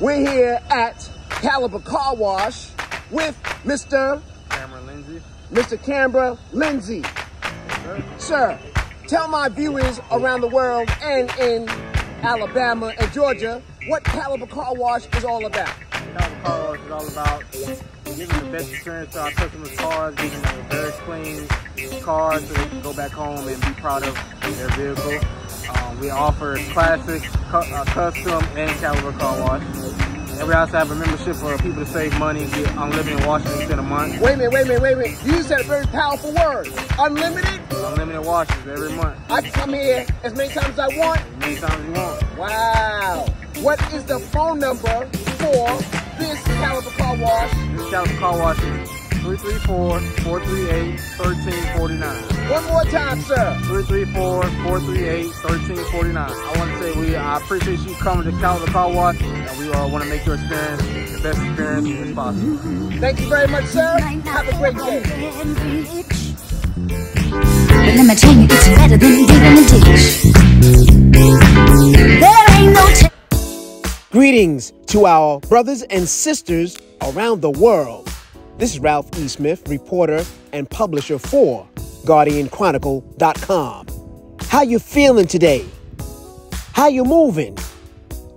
We're here at Caliber Car Wash with Mr. Cameron Lindsay. Mr. Cameron Lindsay. Sir, tell my viewers around the world and in Alabama and Georgia what Caliber Car Wash is all about. Caliber Car Wash is all about giving the best experience to our customers' cars, giving them a very clean car so they can go back home and be proud of their vehicle. Um, we offer classic, cu- uh, custom, and caliber car wash. And we also have a membership for people to save money and get unlimited washing instead a month. Wait a minute, wait a minute, wait a minute. You said a very powerful word. Unlimited? Unlimited washes every month, I can come here as many times as I want. as many times as you want. Wow. What is the phone number for this Caliber Car Wash? This caliber car wash is 334-438-1349. One more time, sir. 334-438-1349. I want to say we I appreciate you coming to Caliber Car Wash and we uh, want to make your experience the best experience as possible. Thank you very much, sir. Have a great day. But let me tell you, it's better than digging a ditch. There ain't no Greetings to our brothers and sisters around the world. This is Ralph E. Smith, reporter and publisher for GuardianChronicle.com. How you feeling today? How you moving?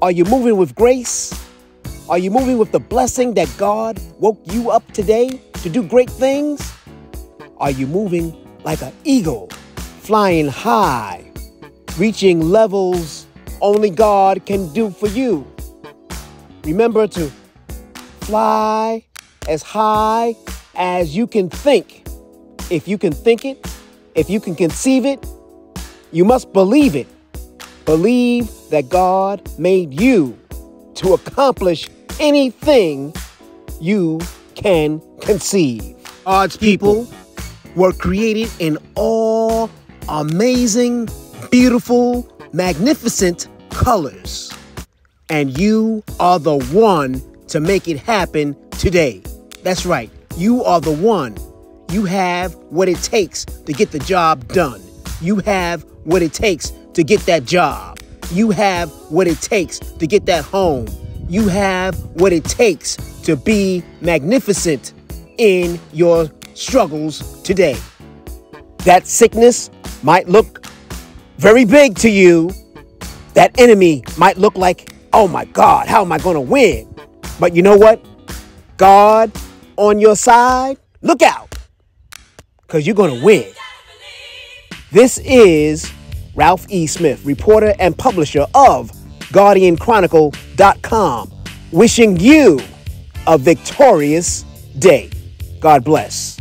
Are you moving with grace? Are you moving with the blessing that God woke you up today to do great things? Are you moving like an eagle, flying high, reaching levels only God can do for you? Remember to fly as high as you can think. If you can think it, if you can conceive it, you must believe it. Believe that God made you to accomplish anything you can conceive. God's people were created in all amazing, beautiful, magnificent colors. And you are the one to make it happen today. That's right. You are the one. You have what it takes to get the job done. You have what it takes to get that job. You have what it takes to get that home. You have what it takes to be magnificent in your struggles today. That sickness might look very big to you. That enemy might look like, oh my God, how am I going to win? But you know what? God on your side, look out, because you're going to win. This is Ralph E. Smith, reporter and publisher of GuardianChronicle.com, wishing you a victorious day. God bless.